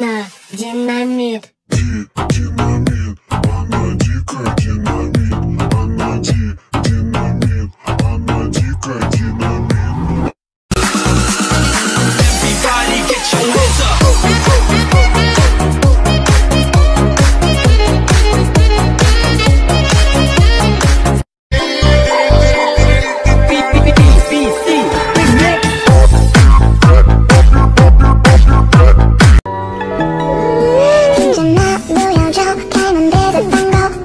динамит. Динамит.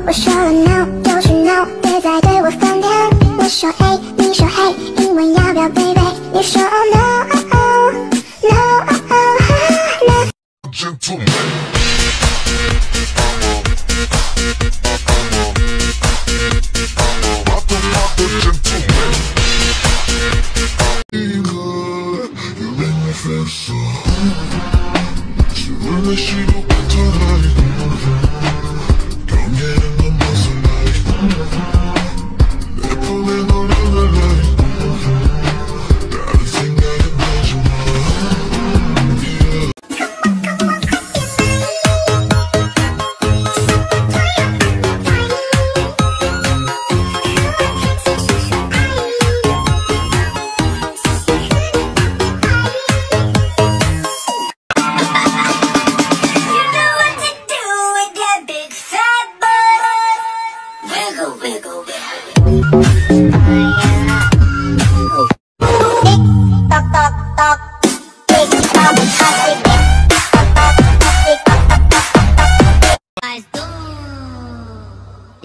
我说了 no 就是 no，别再对我翻脸。我说 A，你说 hey，英文要不要 baby？你说 no no no。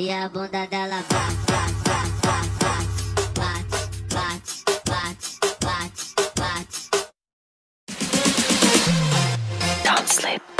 e a bunda dela bate. Don't sleep.